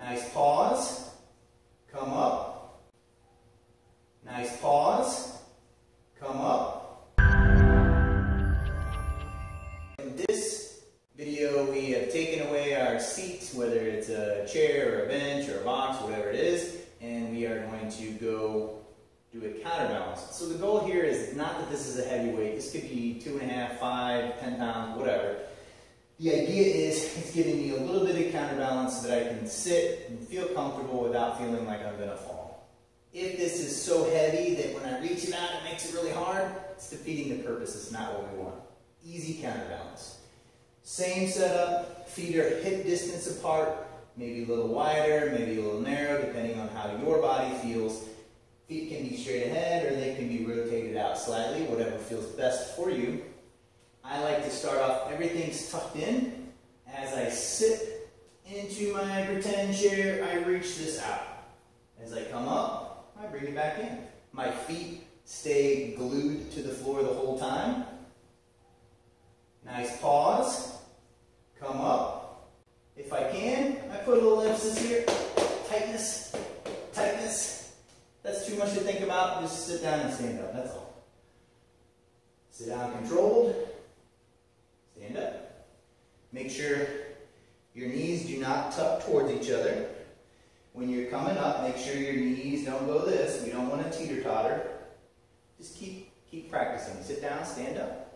Nice pause. Come up. Nice pause. Come up. In this video, we have taken away our seats, whether it's a chair or a bench or a box, whatever it is, and we are going to go do a counterbalance. So the goal here is not that this is a heavy weight. This could be two and a half, five, ten pounds, whatever. The idea is it's giving me a little bit of counterbalance that I can sit and feel comfortable without feeling like I'm going to fall. If this is so heavy that when I reach it out it makes it really hard, it's defeating the purpose. It's not what we want. Easy counterbalance. Same setup, feet are hip distance apart, maybe a little wider, maybe a little narrow, depending on how your body feels. Feet can be straight ahead or they can be rotated out slightly, whatever feels best for you. I like to start off, everything's tucked in. As I sit my pretend chair, I reach this out. As I come up, I bring it back in. My feet stay glued to the floor the whole time. Nice pause. Come up. If I can, I put a little emphasis here. Tightness, tightness. That's too much to think about. Just sit down and stand up. That's all. Sit down controlled. Stand up. Make sure your knees do not tuck towards each other. When you're coming up, make sure your knees don't go this. We don't want to teeter-totter. Just keep, keep practicing. Sit down, stand up.